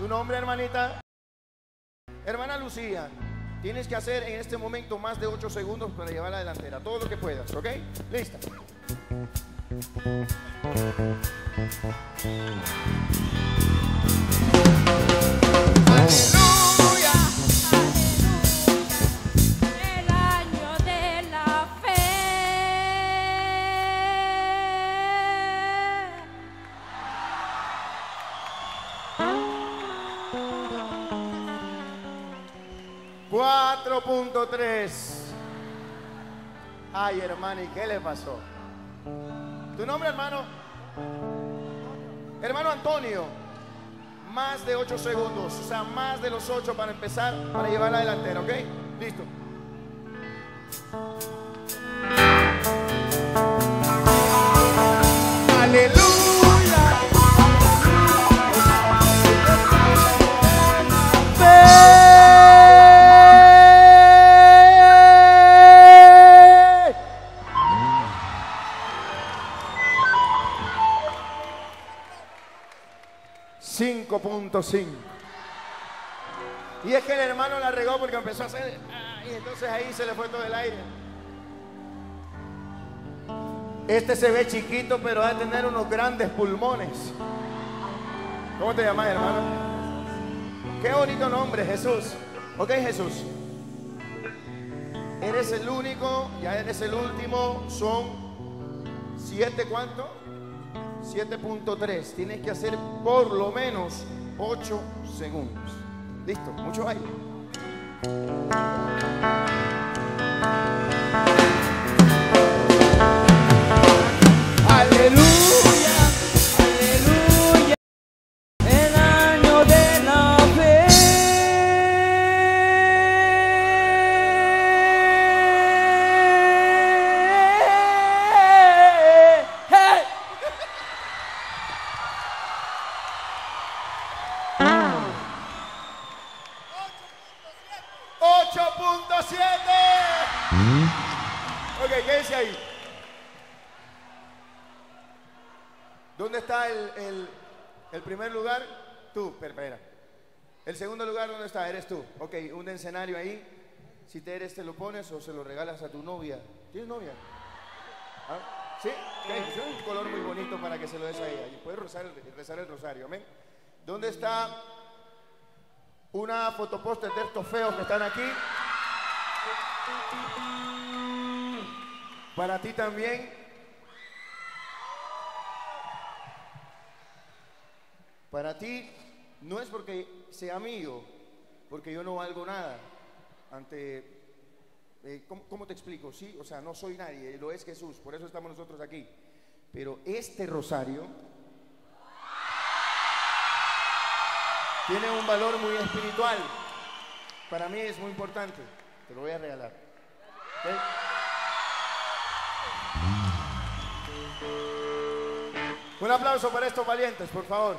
¿Tu nombre, hermanita? Hermana Lucía, tienes que hacer en este momento más de 8 segundos para llevar la delantera. Todo lo que puedas, ¿ok? Lista. 4.3. Ay, hermano, ¿y qué le pasó? ¿Tu nombre, hermano? Hermano Antonio. Más de 8 segundos, o sea, más de los 8 para empezar, para llevar la delantera, ¿ok? Listo. 5.5. Y es que el hermano la regó porque empezó a hacer. Ah, y entonces ahí se le fue todo el aire. Este se ve chiquito, pero va a tener unos grandes pulmones. ¿Cómo te llamas, hermano? Qué bonito nombre, Jesús. Ok, Jesús. Eres el único, ya eres el último. Son siete, ¿cuánto? 7.3. Tienes que hacer por lo menos 8 segundos. Listo, mucho aire. Ok, quédense ahí. ¿Dónde está el, el- primer lugar? Tú, espera. El segundo lugar, ¿dónde está? Eres tú. Ok, un escenario ahí. Si te eres, te lo pones o se lo regalas a tu novia. ¿Tienes novia? ¿Ah? ¿Sí? Ok, es un color muy bonito para que se lo des a ella. Y puedes rezar rezar el rosario, amén. ¿Dónde está una fotopóster de estos feos que están aquí? Para ti también. Para ti no es porque sea mío, porque yo no valgo nada ante... eh, ¿cómo, cómo te explico? Sí, o sea, no soy nadie, lo es Jesús, por eso estamos nosotros aquí. Pero este rosario tiene un valor muy espiritual. Para mí es muy importante. Te lo voy a regalar. Un aplauso para estos valientes, por favor.